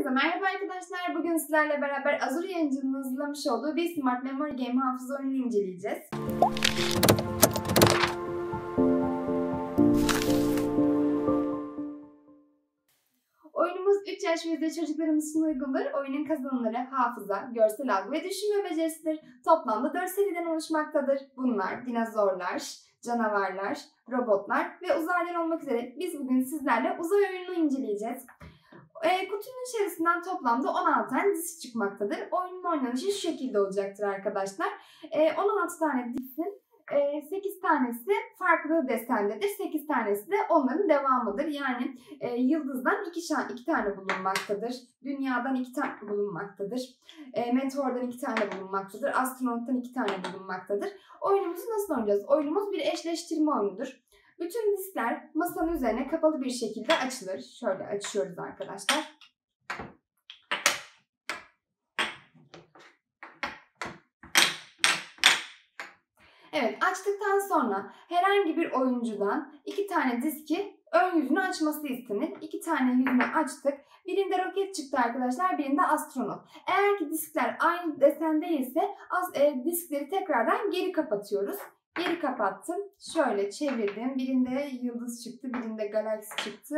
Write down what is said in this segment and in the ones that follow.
Hepinize merhaba arkadaşlar. Bugün sizlerle beraber Azure yayıncının hazırlamış olduğu bir Smart Memory Game hafıza oyununu inceleyeceğiz. Oyunumuz 3 yaş ve üzeri çocuklarımız için uygundur. Oyunun kazanımları hafıza, görsel algı ve düşünme becerisidir. Toplamda 4 seriden oluşmaktadır. Bunlar dinozorlar, canavarlar, robotlar ve uzaylılar olmak üzere biz bugün sizlerle uzay oyununu inceleyeceğiz. E, kutunun içerisinden toplamda 16 tane disk çıkmaktadır. Oyunun oynanışı şu şekilde olacaktır arkadaşlar. E, 16 tane diskin e, 8 tanesi farklı desendedir. 8 tanesi de onların devamıdır. Yani e, yıldızdan 2 iki, iki tane bulunmaktadır. Dünyadan 2 tane bulunmaktadır. E, meteordan 2 tane bulunmaktadır. Astronottan 2 tane bulunmaktadır. Oyunumuzu nasıl oynayacağız? Oyunumuz bir eşleştirme oyunudur. Bütün diskler masanın üzerine kapalı bir şekilde açılır. Şöyle açıyoruz arkadaşlar. Evet açtıktan sonra herhangi bir oyuncudan iki tane diski ön yüzünü açması istenir. İki tane yüzünü açtık. Birinde roket çıktı arkadaşlar, birinde astronot. Eğer ki diskler aynı desende ise e, diskleri tekrardan geri kapatıyoruz. Geri kapattım. Şöyle çevirdim. Birinde yıldız çıktı, birinde galaksi çıktı.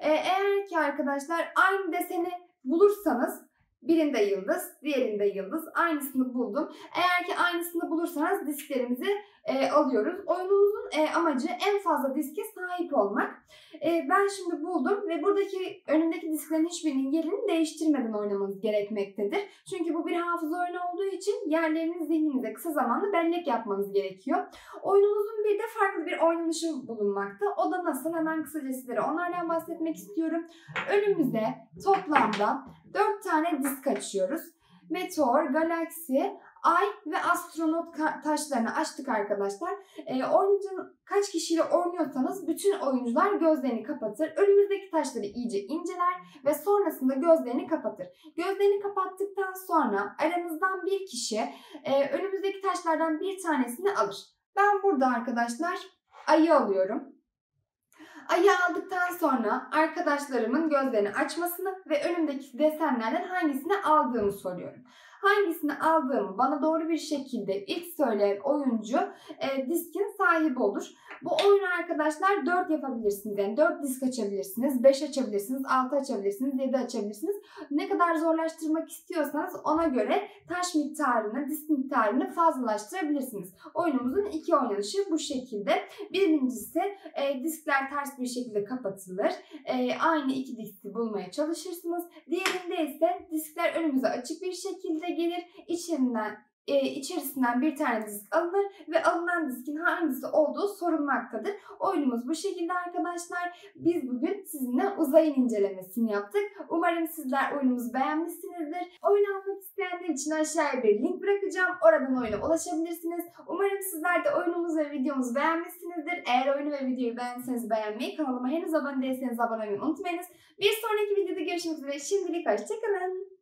Ee, eğer ki arkadaşlar aynı deseni bulursanız birinde yıldız, diğerinde yıldız. Aynısını buldum. Eğer ki aynısını bulursanız disklerimizi e, alıyoruz. Oyunumuzun e, amacı en fazla diske sahip olmak. E, ben şimdi buldum ve buradaki önündeki disklerin hiçbirinin yerini değiştirmeden oynamanız gerekmektedir. Çünkü bu bir hafıza oyunu olduğu için yerlerini zihninize kısa zamanda bellek yapmanız gerekiyor. Oyunumuzun bir de farklı bir oynanışı bulunmakta. O da nasıl? Hemen kısaca sizlere onlardan bahsetmek istiyorum. Önümüzde toplamda 4 tane disk açıyoruz. Meteor, galaksi, ay ve astronot taşlarını açtık arkadaşlar. E, oyuncunun kaç kişiyle oynuyorsanız bütün oyuncular gözlerini kapatır. Önümüzdeki taşları iyice inceler ve sonrasında gözlerini kapatır. Gözlerini kapattıktan sonra aranızdan bir kişi e, önümüzdeki taşlardan bir tanesini alır. Ben burada arkadaşlar ayı alıyorum. Ayı aldıktan sonra arkadaşlarımın gözlerini açmasını ve önümdeki desenlerden hangisini aldığımı soruyorum hangisini aldığımı bana doğru bir şekilde ilk söyleyen oyuncu e, diskin sahibi olur. Bu oyunu arkadaşlar 4 yapabilirsiniz. Yani 4 disk açabilirsiniz, 5 açabilirsiniz, 6 açabilirsiniz, 7 açabilirsiniz. Ne kadar zorlaştırmak istiyorsanız ona göre taş miktarını, disk miktarını fazlalaştırabilirsiniz. Oyunumuzun iki oynanışı bu şekilde. Birincisi e, diskler ters bir şekilde kapatılır. E, aynı iki diski bulmaya çalışırsınız. Diğerinde ise diskler önümüze açık bir şekilde gelir. İçinden e, içerisinden bir tane disk alınır ve alınan diskin hangisi olduğu sorulmaktadır. Oyunumuz bu şekilde arkadaşlar. Biz bugün sizinle uzayın incelemesini yaptık. Umarım sizler oyunumuzu beğenmişsinizdir. Oyun almak isteyenler için aşağıya bir link bırakacağım. Oradan oyuna ulaşabilirsiniz. Umarım sizler de oyunumuzu ve videomuzu beğenmişsinizdir. Eğer oyunu ve videoyu beğendiyseniz beğenmeyi, kanalıma henüz abone değilseniz abone olmayı unutmayınız. Bir sonraki videoda görüşmek üzere. Şimdilik hoşçakalın.